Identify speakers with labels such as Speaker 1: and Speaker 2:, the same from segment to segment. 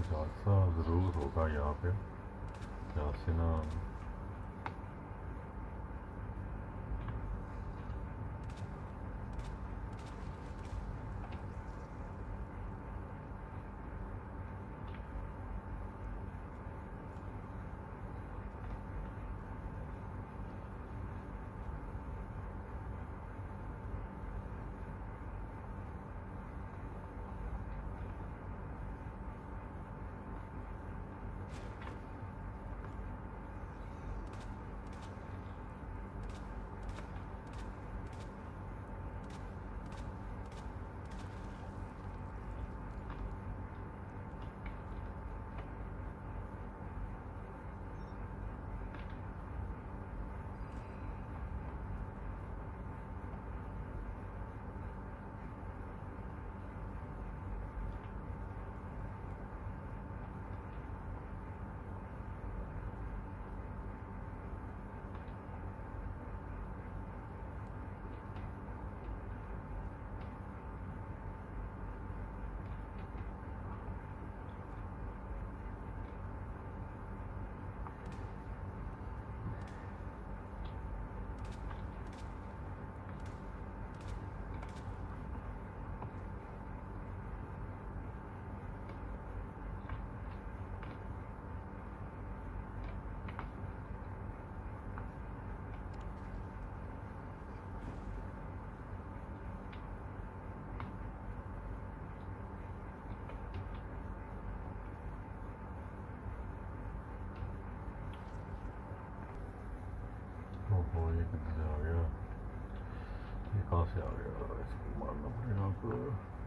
Speaker 1: کچھ حادثہ ضرور ہوگا یہاں پہ۔ جہاں سے Kita bisa lihat di.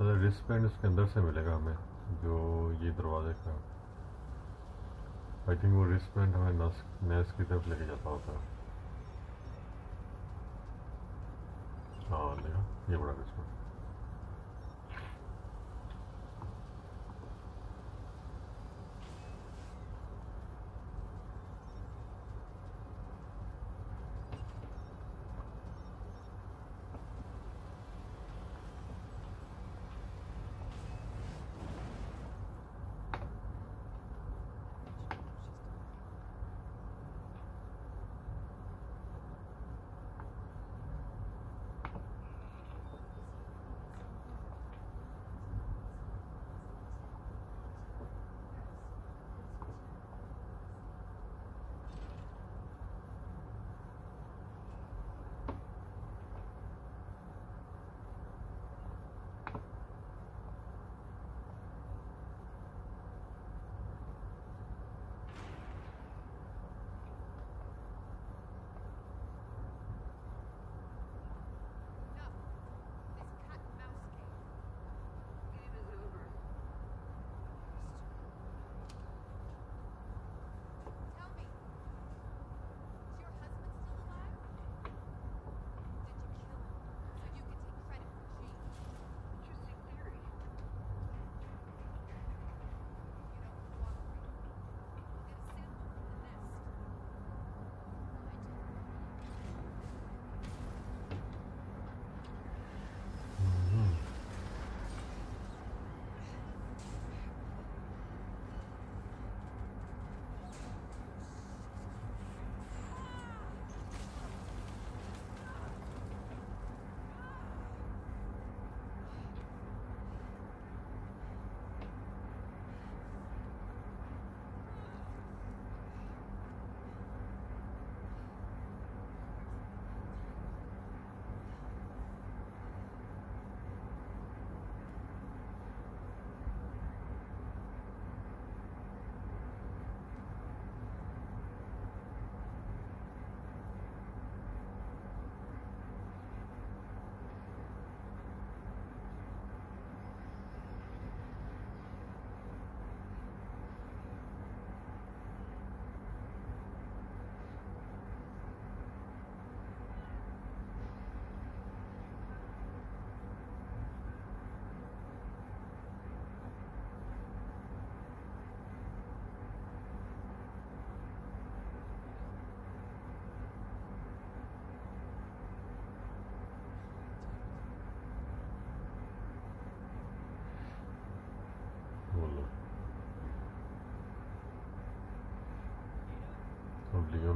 Speaker 1: مطلب رسک پینڈ اس کے اندر سے ملے گا ہمیں، جو یہ دروازے کا۔ آئی تھنک وہ رسک پینڈ ہمیں نس نیس کی طرف لے کے جاتا ہوتا۔ ہے ہاں لے یہ بڑا رسک پینڈ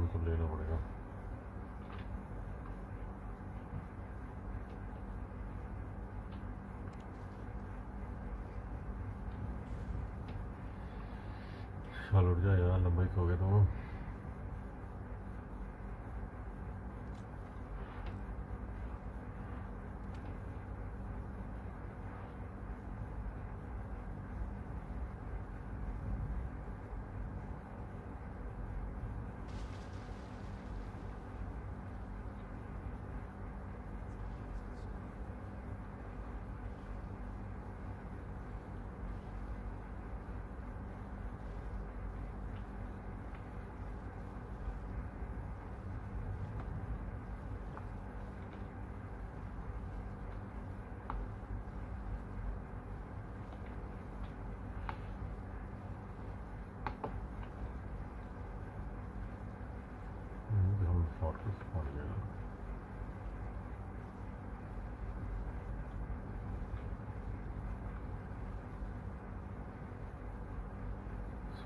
Speaker 1: ٹائم تو لینا پڑے گا چل اٹھ جائے یار لمبا ہی سو گیا تو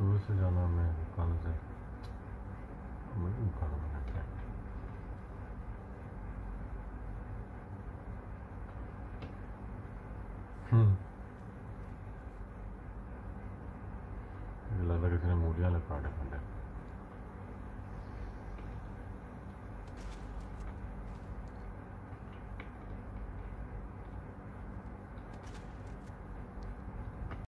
Speaker 1: دور سے جانا میں کل سے میں کل میں کیا ہوں لگتا ہے کسی نے مولیاں لے کاٹے